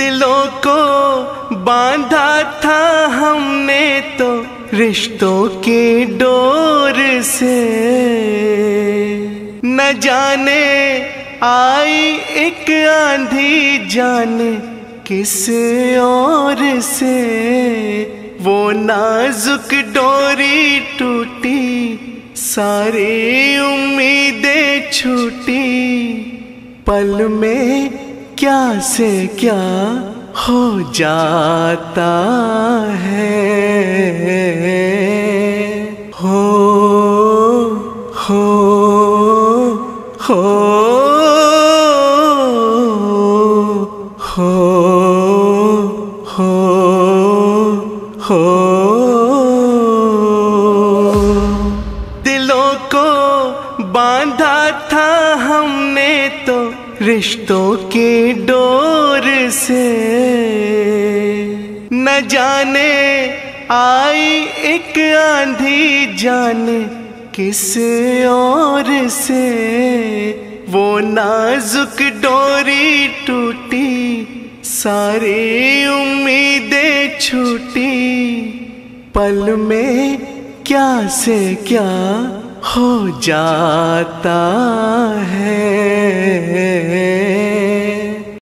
दिलों को बांधा था हमने तो रिश्तों की डोर से। न जाने आई एक आंधी जाने किस और से। वो नाजुक डोरी टूटी, सारी उम्मीदें छूटी। पल में क्या से क्या हो जाता है? हो हो हो हो हो हो, दिलों को बांधा था हमने तो रिश्तों की डोर से न जाने आई एक आंधी जाने किस और से। वो नाजुक डोरी टूटी, सारी उम्मीदें छूटी। पल में क्या से क्या हो जाता है।